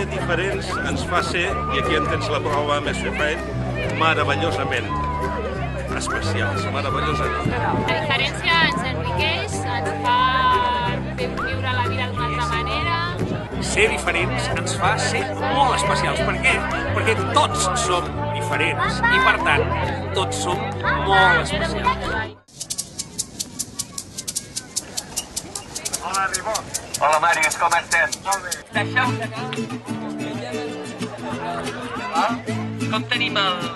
ser diferents ens fa ser, i aquí en tens la prova més fefaent, meravellosament especials, meravellosament. La diferència ens enriqueix, ens fa viure la vida d'una altra manera. Ser diferents ens fa ser molt especials. Per què? Perquè tots som diferents i, per tant, tots som molt especials. Hola, Ribó. Hola, Màrius, com estem? Molt bé. Deixeu... Ah? Com tenim els uh,